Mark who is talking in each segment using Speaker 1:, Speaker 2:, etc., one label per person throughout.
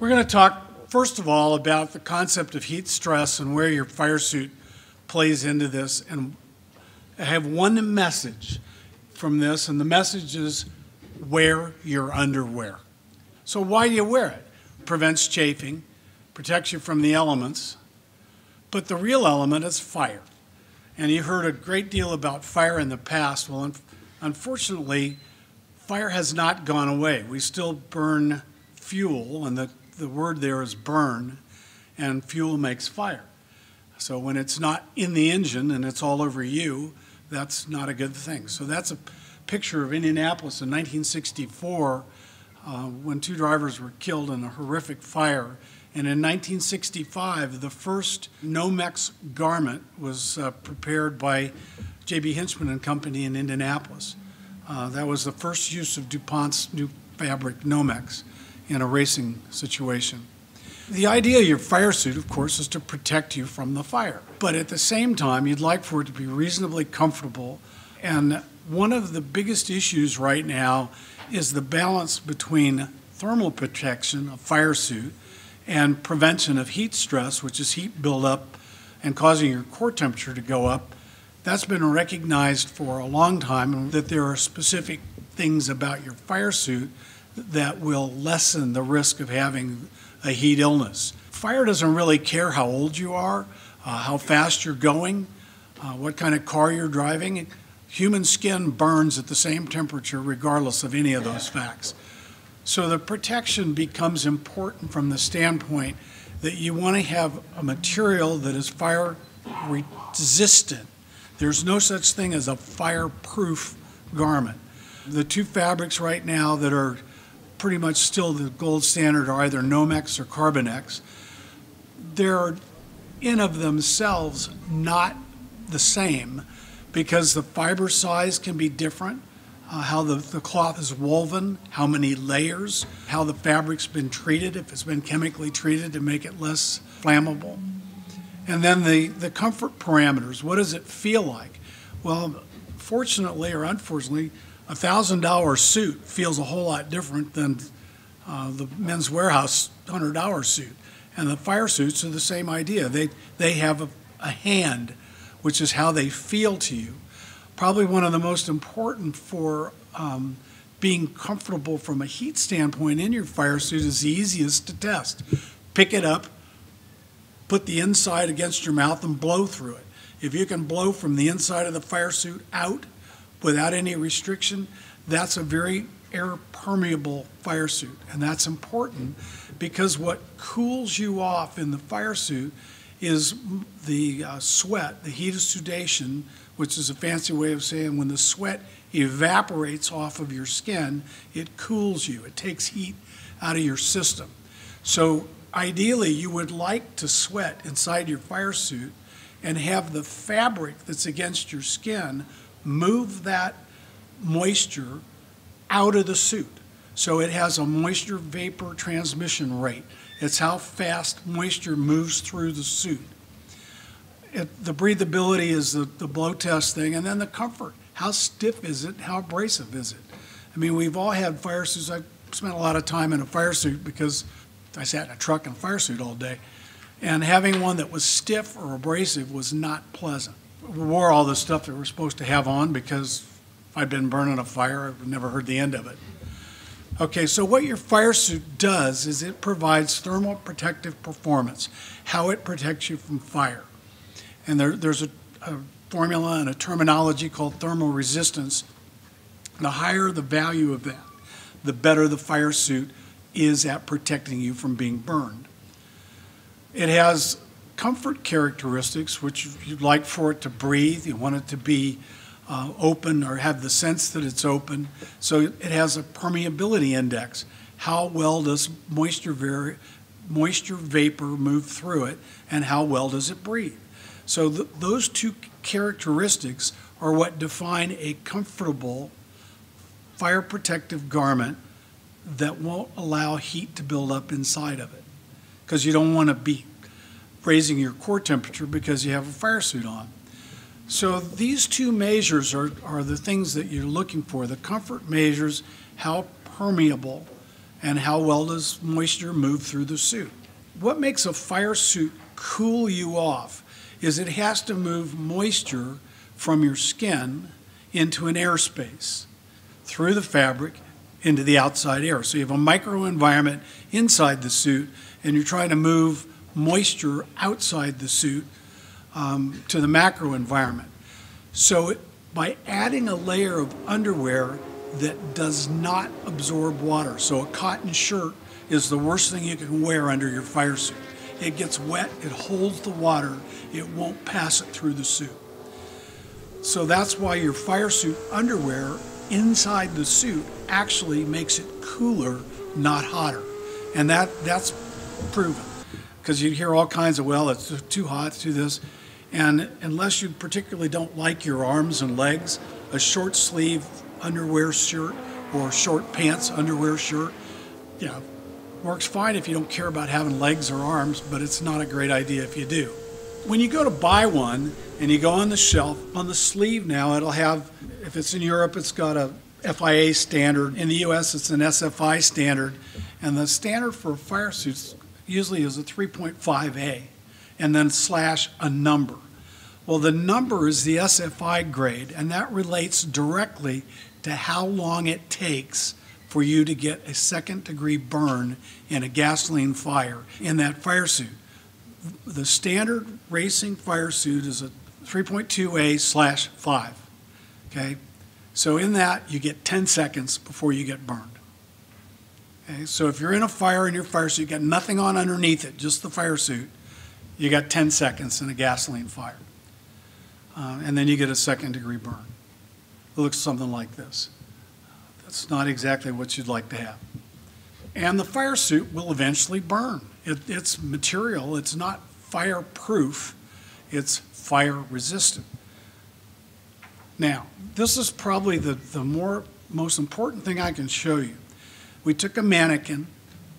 Speaker 1: We're going to talk, first of all, about the concept of heat stress and where your fire suit plays into this. And I have one message from this, and the message is wear your underwear. So, why do you wear it? Prevents chafing, protects you from the elements, but the real element is fire. And you heard a great deal about fire in the past. Well, un- unfortunately, fire has not gone away. We still burn fuel, and the the word there is burn, and fuel makes fire. So when it's not in the engine and it's all over you, that's not a good thing. So that's a picture of Indianapolis in 1964 uh, when two drivers were killed in a horrific fire. And in 1965, the first Nomex garment was uh, prepared by J.B. Hinchman and Company in Indianapolis. Uh, that was the first use of DuPont's new fabric, Nomex in a racing situation. The idea of your fire suit, of course, is to protect you from the fire. But at the same time, you'd like for it to be reasonably comfortable. And one of the biggest issues right now is the balance between thermal protection, a fire suit, and prevention of heat stress, which is heat buildup and causing your core temperature to go up. That's been recognized for a long time that there are specific things about your fire suit that will lessen the risk of having a heat illness. Fire doesn't really care how old you are, uh, how fast you're going, uh, what kind of car you're driving. Human skin burns at the same temperature regardless of any of those facts. So the protection becomes important from the standpoint that you want to have a material that is fire resistant. There's no such thing as a fireproof garment. The two fabrics right now that are pretty much still the gold standard are either Nomex or CarbonX. They're in of themselves not the same because the fiber size can be different, uh, how the, the cloth is woven, how many layers, how the fabric's been treated, if it's been chemically treated to make it less flammable. And then the, the comfort parameters what does it feel like? Well, fortunately or unfortunately, a thousand dollar suit feels a whole lot different than uh, the Men's Wearhouse hundred dollar suit. And the fire suits are the same idea. They they have a, a hand, which is how they feel to you. Probably one of the most important for um, being comfortable from a heat standpoint in your fire suit is the easiest to test. Pick it up, put the inside against your mouth, and blow through it. If you can blow from the inside of the fire suit out, without any restriction, that's a very air permeable fire suit. And that's important because what cools you off in the fire suit is the uh, sweat, the heat of sudation, which is a fancy way of saying when the sweat evaporates off of your skin, it cools you. It takes heat out of your system. So ideally, you would like to sweat inside your fire suit and have the fabric that's against your skin move that moisture out of the suit. So it has a moisture vapor transmission rate. It's how fast moisture moves through the suit. It, the breathability is the, the blow test thing, and then the comfort. How stiff is it? How abrasive is it? I mean, we've all had fire suits. I spent a lot of time in a fire suit because I sat in a truck in a fire suit all day. And having one that was stiff or abrasive was not pleasant wore all the stuff that we're supposed to have on because I'd been burning a fire, I've never heard the end of it. Okay, so what your fire suit does is it provides thermal protective performance, how it protects you from fire. And there, there's a, a formula and a terminology called thermal resistance. The higher the value of that, the better the fire suit is at protecting you from being burned. It has comfort characteristics, which you'd like for it to breathe, you want it to be uh, open or have the sense that it's open. So it has a permeability index. How well does moisture, moisture vapor move through it, and how well does it breathe? So th- those two characteristics are what define a comfortable fire protective garment that won't allow heat to build up inside of it because you don't want to be raising your core temperature because you have a fire suit on. So these two measures are, are the things that you're looking for. The comfort measures how permeable and how well does moisture move through the suit. What makes a fire suit cool you off is it has to move moisture from your skin into an airspace through the fabric into the outside air. So you have a microenvironment inside the suit, and you're trying to move moisture outside the suit um, to the macro environment. So it, by adding a layer of underwear that does not absorb water, so a cotton shirt is the worst thing you can wear under your fire suit. It gets wet, it holds the water, it won't pass it through the suit. So that's why your fire suit underwear inside the suit actually makes it cooler, not hotter. And that, that's proven. Because you hear all kinds of, well, it's too hot, to do this. And unless you particularly don't like your arms and legs, a short sleeve underwear shirt or short pants underwear shirt, you know, works fine if you don't care about having legs or arms, but it's not a great idea if you do. When you go to buy one and you go on the shelf, on the sleeve now it'll have, if it's in Europe, it's got a FIA standard. In the US, it's an SFI standard. And the standard for fire suits usually is a 3.5A and then slash a number. Well, the number is the SFI grade, and that relates directly to how long it takes for you to get a second degree burn in a gasoline fire in that fire suit. The standard racing fire suit is a 3.2A slash 5. Okay? So in that, you get 10 seconds before you get burned. Okay? So if you're in a fire in your fire suit, you got nothing on underneath it, just the fire suit, you got 10 seconds in a gasoline fire. Uh, and then you get a second degree burn. It looks something like this. That's not exactly what you'd like to have. And the fire suit will eventually burn. It, it's material, it's not fireproof, it's fire resistant. Now, this is probably the, the more most important thing I can show you. We took a mannequin,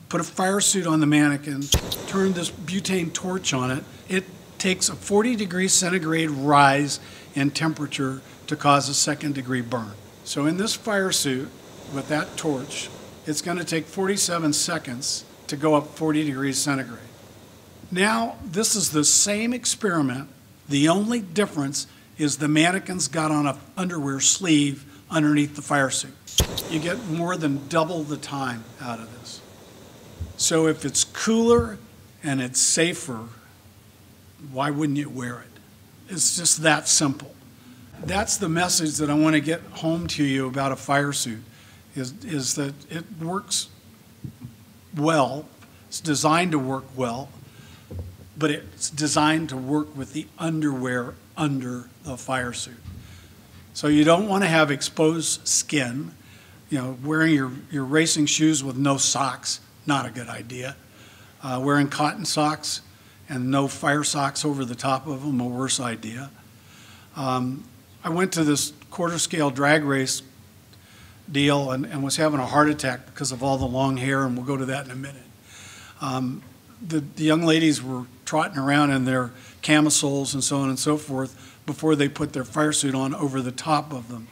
Speaker 1: put a fire suit on the mannequin, turned this butane torch on it. It takes a 40 degree centigrade rise in temperature to cause a second degree burn. So in this fire suit, with that torch, it's going to take 47 seconds to go up 40 degrees centigrade. Now, this is the same experiment. The only difference is the mannequin's got on an underwear sleeve underneath the fire suit. You get more than double the time out of this. So if it's cooler and it's safer, why wouldn't you wear it? It's just that simple. That's the message that I want to get home to you about a fire suit is, is that it works well, it's designed to work well, but it's designed to work with the underwear under the fire suit. So you don't want to have exposed skin. You know, wearing your, your racing shoes with no socks, not a good idea. Uh, wearing cotton socks and no fire socks over the top of them, a worse idea. Um, I went to this quarter scale drag race deal and, and was having a heart attack because of all the long hair, and we'll go to that in a minute. Um, the, the young ladies were trotting around in their camisoles and so on and so forth before they put their fire suit on over the top of them.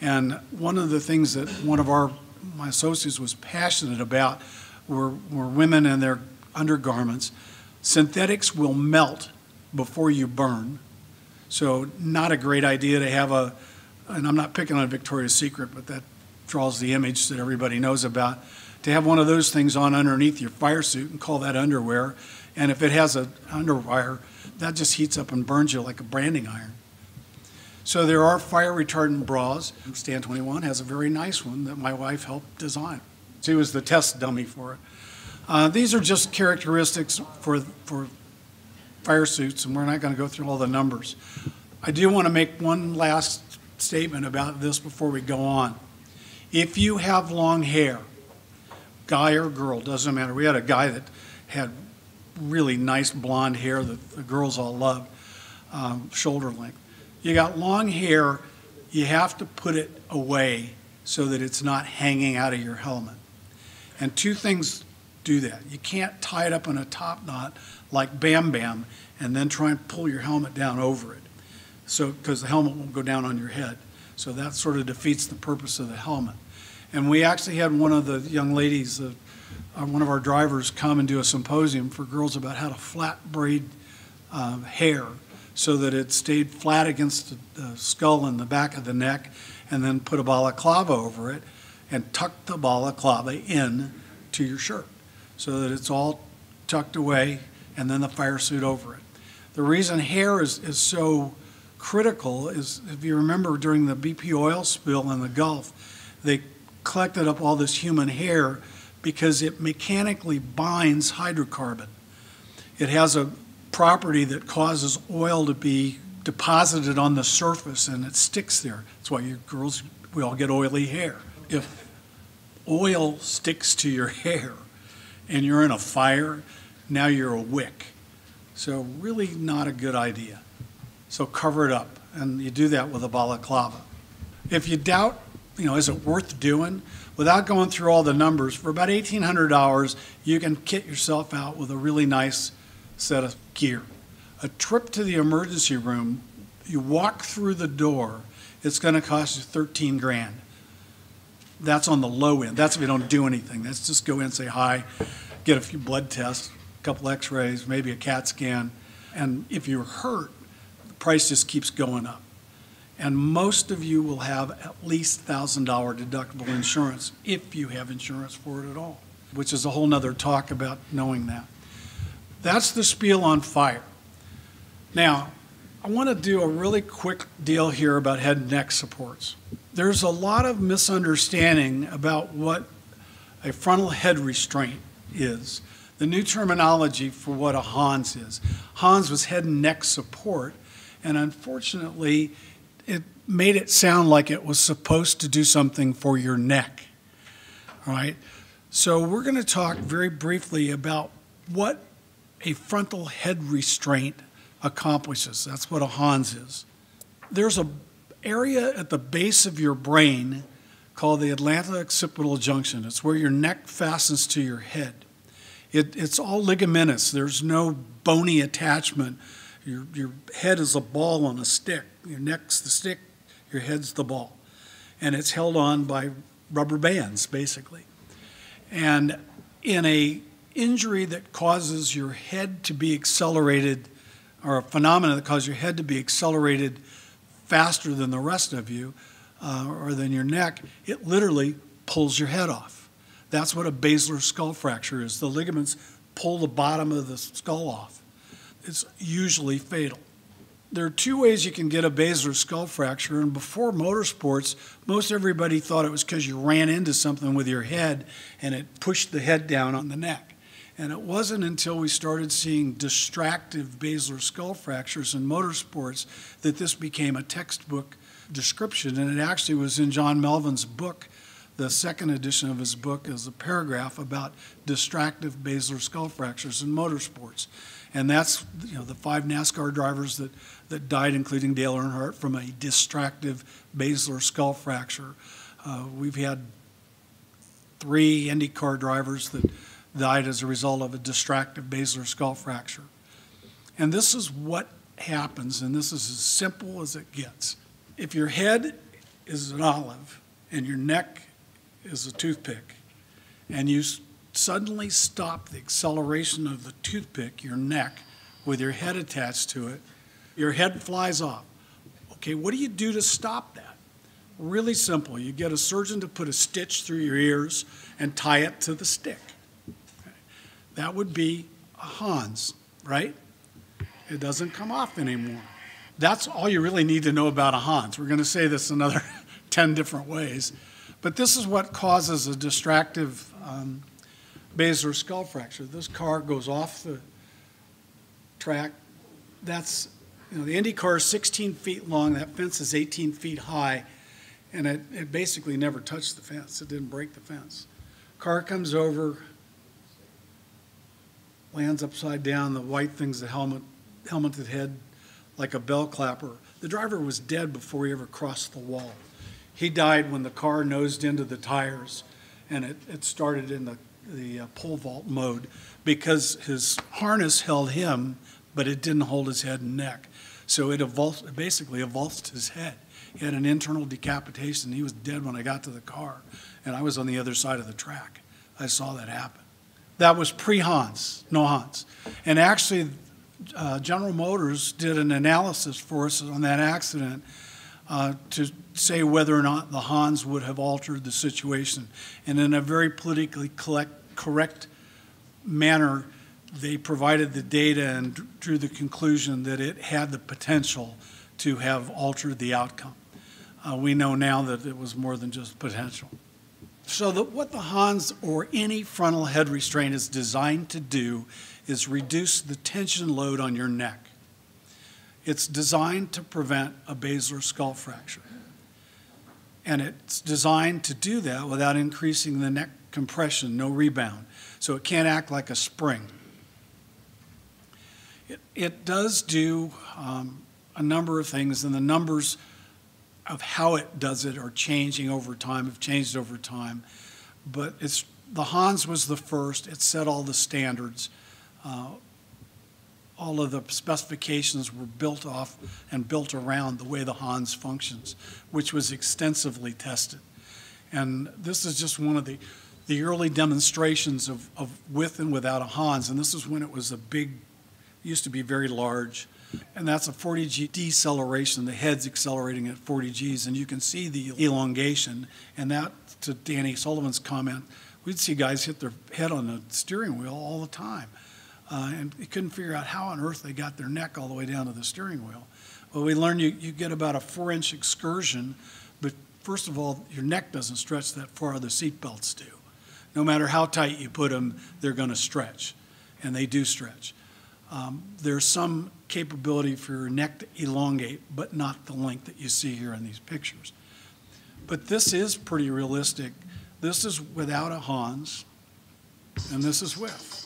Speaker 1: And one of the things that one of our my associates was passionate about were, were women and their undergarments. Synthetics will melt before you burn. So not a great idea to have a, and I'm not picking on Victoria's Secret, but that draws the image that everybody knows about, to have one of those things on underneath your fire suit and call that underwear. And if it has an underwire, that just heats up and burns you like a branding iron. So there are fire retardant bras. Stand 21 has a very nice one that my wife helped design. She was the test dummy for it. Uh, these are just characteristics for, for fire suits, and we're not going to go through all the numbers. I do want to make one last statement about this before we go on. If you have long hair, guy or girl, doesn't matter. We had a guy that had really nice blonde hair that the girls all loved, um, shoulder length. You got long hair, you have to put it away so that it's not hanging out of your helmet. And two things do that. You can't tie it up in a top knot like Bam Bam and then try and pull your helmet down over it. So, because the helmet won't go down on your head. So that sort of defeats the purpose of the helmet. And we actually had one of the young ladies, the uh, one of our drivers come and do a symposium for girls about how to flat braid uh, hair so that it stayed flat against the, skull and the back of the neck, and then put a balaclava over it and tuck the balaclava in to your shirt so that it's all tucked away and then the fire suit over it. The reason hair is, is so critical is if you remember during the BP oil spill in the Gulf, they collected up all this human hair because it mechanically binds hydrocarbon. It has a property that causes oil to be deposited on the surface and it sticks there. That's why you girls, we all get oily hair. If oil sticks to your hair and you're in a fire, now you're a wick. So really not a good idea. So cover it up, and you do that with a balaclava. If you doubt, you know, is it worth doing? Without going through all the numbers, for about $1,800, you can kit yourself out with a really nice set of gear. A trip to the emergency room, you walk through the door, it's going to cost you 13 grand. That's on the low end. That's if you don't do anything. That's just go in, say hi, get a few blood tests, a couple x-rays, maybe a CAT scan. And if you're hurt, the price just keeps going up. And most of you will have at least $1,000 deductible insurance if you have insurance for it at all, which is a whole nother talk about knowing that. That's the spiel on fire. Now, I want to do a really quick deal here about head and neck supports. There's a lot of misunderstanding about what a frontal head restraint is. The new terminology for what a Hans is. Hans was head and neck support, and unfortunately, it made it sound like it was supposed to do something for your neck. All right? So, we're going to talk very briefly about what a frontal head restraint accomplishes. That's what a Hans is. There's a area at the base of your brain called the atlanto-occipital junction. It's where your neck fastens to your head. It, it's all ligamentous. There's no bony attachment. Your, your head is a ball on a stick. Your neck's the stick, your head's the ball. And it's held on by rubber bands, basically. And in a injury that causes your head to be accelerated, or a phenomenon that causes your head to be accelerated faster than the rest of you, uh, or than your neck, it literally pulls your head off. That's what a basilar skull fracture is. The ligaments pull the bottom of the skull off. It's usually fatal. There are two ways you can get a basilar skull fracture, and before motorsports, most everybody thought it was because you ran into something with your head and it pushed the head down on the neck. And it wasn't until we started seeing distractive basilar skull fractures in motorsports that this became a textbook description. And it actually was in John Melvin's book. The second edition of his book is a paragraph about distractive basilar skull fractures in motorsports. And that's you know the five NASCAR drivers that, that died, including Dale Earnhardt, from a distractive basilar skull fracture. Uh, we've had three IndyCar drivers that died as a result of a distractive basilar skull fracture. And this is what happens, and this is as simple as it gets. If your head is an olive and your neck is a toothpick, and you suddenly stop the acceleration of the toothpick, your neck, with your head attached to it, your head flies off. Okay, what do you do to stop that? Really simple. You get a surgeon to put a stitch through your ears and tie it to the stick. That would be a Hans, right? It doesn't come off anymore. That's all you really need to know about a Hans. We're going to say this another 10 different ways. But this is what causes a distractive um, basilar skull fracture. This car goes off the track. That's, you know, the Indy car is 16 feet long. That fence is 18 feet high. And it, it basically never touched the fence. It didn't break the fence. Car comes over, lands upside down. The white thing's the helmet, helmeted head, like a bell clapper. The driver was dead before he ever crossed the wall. He died when the car nosed into the tires, and it, it started in the, the uh, pole vault mode because his harness held him, but it didn't hold his head and neck. So it, it basically avulsed his head. He had an internal decapitation. He was dead when I got to the car, and I was on the other side of the track. I saw that happen. That was pre-Hans, no Hans. And actually, uh, General Motors did an analysis for us on that accident uh, to say whether or not the Hans would have altered the situation. And in a very politically correct manner, they provided the data and drew the conclusion that it had the potential to have altered the outcome. Uh, we know now that it was more than just potential. So that what the Hans or any frontal head restraint is designed to do is reduce the tension load on your neck. It's designed to prevent a basilar skull fracture. And it's designed to do that without increasing the neck compression, no rebound. So it can't act like a spring. It, it does do um, a number of things, and the numbers of how it does it are changing over time, have changed over time. But it's the Hans was the first. It set all the standards. Uh, all of the specifications were built off and built around the way the Hans functions, which was extensively tested. And this is just one of the, the early demonstrations of, of with and without a Hans. And this is when it was a big, used to be very large. And that's a 40 G deceleration. The head's accelerating at 40 Gs, and you can see the elongation. And that, to Danny Sullivan's comment, we'd see guys hit their head on the steering wheel all the time. Uh, and we couldn't figure out how on earth they got their neck all the way down to the steering wheel. Well, we learned you, you get about a four inch excursion, but first of all, your neck doesn't stretch that far, the seat belts do. No matter how tight you put them, they're going to stretch, and they do stretch. Um, there's some capability for your neck to elongate, but not the length that you see here in these pictures. But this is pretty realistic. This is without a Hans, and this is with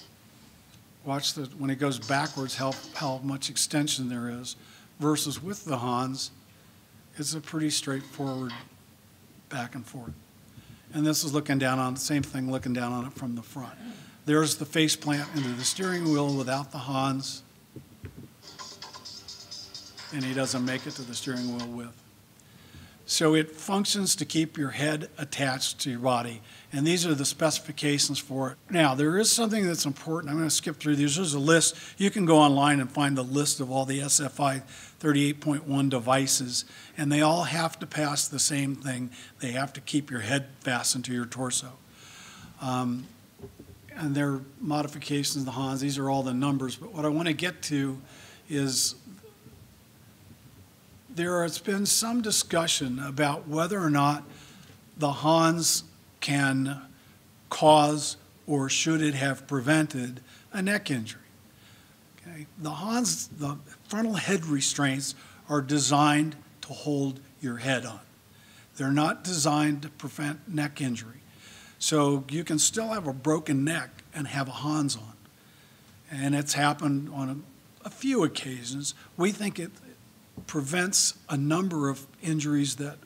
Speaker 1: watch the, when it goes backwards, how, how much extension there is, versus with the Hans, it's a pretty straightforward back and forth. And this is looking down on the same thing, looking down on it from the front. There's the face plant into the steering wheel without the Hans, and he doesn't make it to the steering wheel with. So it functions to keep your head attached to your body. And these are the specifications for it. Now, there is something that's important. I'm going to skip through these. There's a list. You can go online and find the list of all the SFI 38.1 devices, and they all have to pass the same thing. They have to keep your head fastened to your torso. Um, and their modifications of the Hans, these are all the numbers. But what I want to get to is there has been some discussion about whether or not the Hans can cause or should it have prevented a neck injury. Okay? The Hans, the frontal head restraints are designed to hold your head on. They're not designed to prevent neck injury. So you can still have a broken neck and have a Hans on. And it's happened on a, a few occasions. We think it, prevents a number of injuries that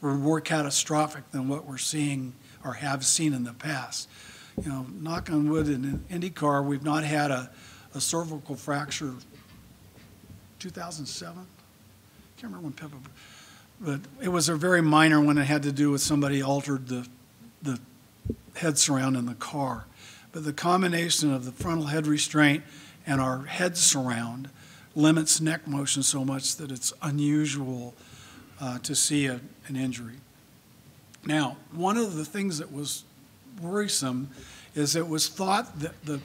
Speaker 1: were more catastrophic than what we're seeing or have seen in the past. You know, knock on wood, in IndyCar, we've not had a, a cervical fracture 2007? I Can't remember when Pippa, but it was a very minor one. It had to do with somebody altered the, the head surround in the car. But the combination of the frontal head restraint and our head surround limits neck motion so much that it's unusual uh, to see a, an injury. Now, one of the things that was worrisome is it was thought that the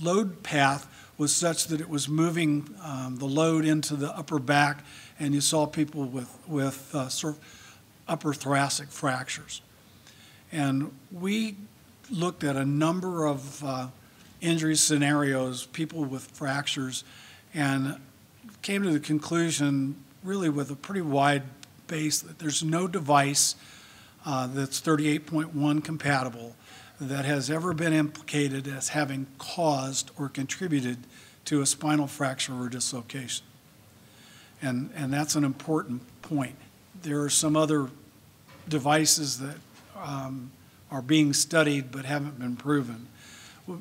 Speaker 1: load path was such that it was moving um, the load into the upper back, and you saw people with, with uh, sort of upper thoracic fractures. And we looked at a number of uh, injury scenarios, people with fractures, and came to the conclusion, really with a pretty wide base, that there's no device uh, that's 38.1 compatible that has ever been implicated as having caused or contributed to a spinal fracture or dislocation. And, and that's an important point. There are some other devices that um, are being studied but haven't been proven.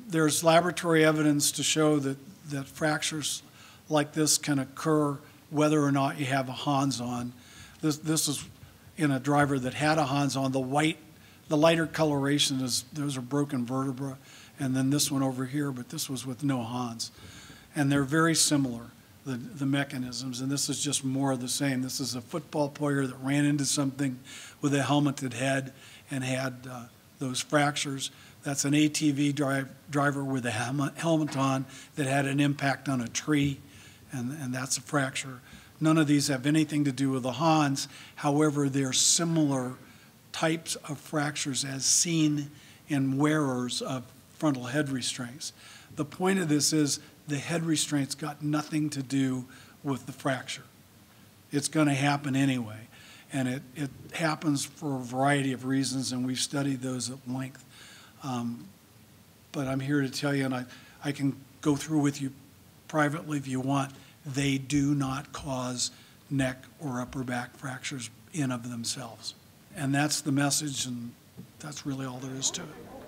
Speaker 1: There's laboratory evidence to show that, that fractures like this can occur whether or not you have a Hans on. This, this is in a driver that had a Hans on. The white, the lighter coloration is those are broken vertebra, and then this one over here, but this was with no Hans. And they're very similar, the, the mechanisms, and this is just more of the same. This is a football player that ran into something with a helmeted head and had uh, those fractures. That's an ATV drive, driver with a helmet, helmet on that had an impact on a tree, and, and that's a fracture. None of these have anything to do with the Hans. However, they're similar types of fractures as seen in wearers of frontal head restraints. The point of this is the head restraints got nothing to do with the fracture. It's going to happen anyway. And it, it happens for a variety of reasons, and we've studied those at length. Um, but I'm here to tell you, and I, I can go through with you privately if you want, they do not cause neck or upper back fractures in of themselves. And that's the message, and that's really all there is to it.